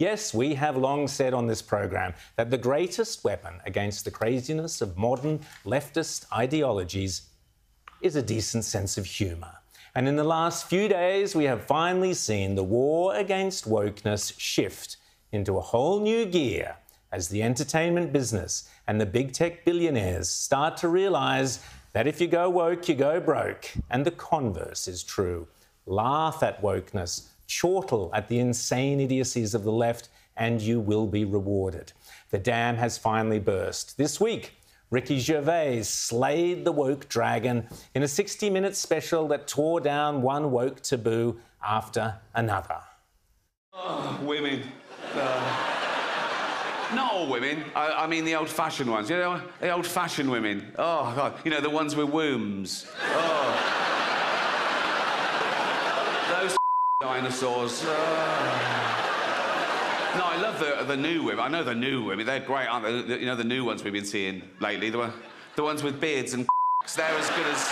Yes, we have long said on this program that the greatest weapon against the craziness of modern leftist ideologies is a decent sense of humour. And in the last few days, we have finally seen the war against wokeness shift into a whole new gear as the entertainment business and the big tech billionaires start to realise that if you go woke, you go broke. And the converse is true. Laugh at wokeness, chortle at the insane idiocies of the left, and you will be rewarded. The dam has finally burst. This week, Ricky Gervais slayed the woke dragon in a 60 minute special that tore down one woke taboo after another. Oh, women. Uh, not all women. I, I mean the old-fashioned ones. You know, the old-fashioned women. Oh God, you know the ones with wombs. Oh. Dinosaurs. Oh. No, I love the, the new women. I know the new women. They're great, aren't they? The- you know the new ones we've been seeing lately. The, one- the ones with beards and they're as good as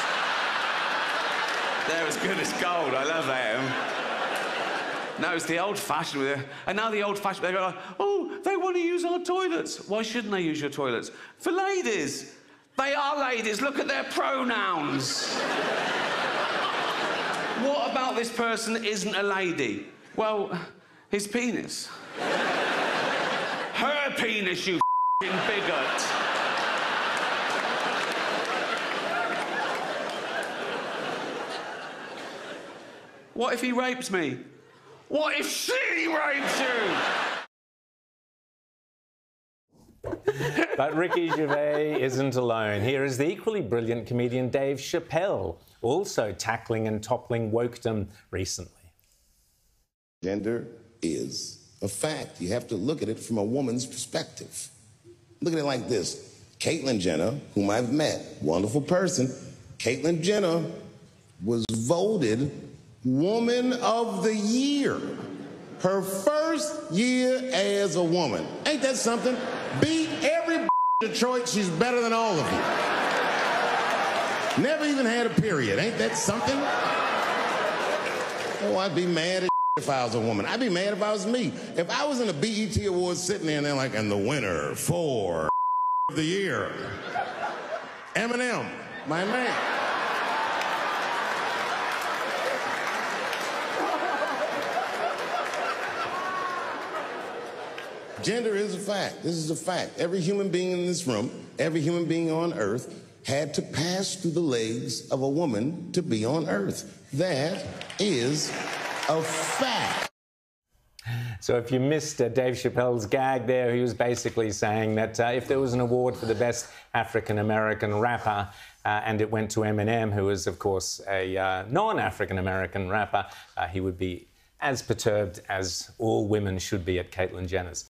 they're as good as gold. I love them. No, it's the old-fashioned with it. And now the old-fashioned, they go like, oh, they want to use our toilets. Why shouldn't they use your toilets? For ladies. They are ladies. Look at their pronouns. What about this person isn't a lady? Well, his penis. Her penis, you fing bigot. What if he rapes me? What if she rapes you? But Ricky Gervais isn't alone. Here is the equally brilliant comedian Dave Chappelle, also tackling and toppling wokedom recently. Gender is a fact. You have to look at it from a woman's perspective. Look at it like this Caitlyn Jenner, whom I've met, wonderful person, Caitlyn Jenner was voted Woman of the Year. Her first year as a woman. Ain't that something? Beat every Detroit, she's better than all of you. Never even had a period. Ain't that something? Oh, I'd be mad if I was a woman. I'd be mad if I was me. If I was in a BET Awards sitting there and they're like, and the winner for of the year, Eminem, my man. Gender is a fact. This is a fact. Every human being in this room, every human being on earth had to pass through the legs of a woman to be on earth. That is a fact. So, if you missed uh, Dave Chappelle's gag there, he was basically saying that uh, if there was an award for the best African American rapper, uh, and it went to Eminem, who is, of course, a uh, non African American rapper, uh, he would be as perturbed as all women should be at Caitlyn Jenner's.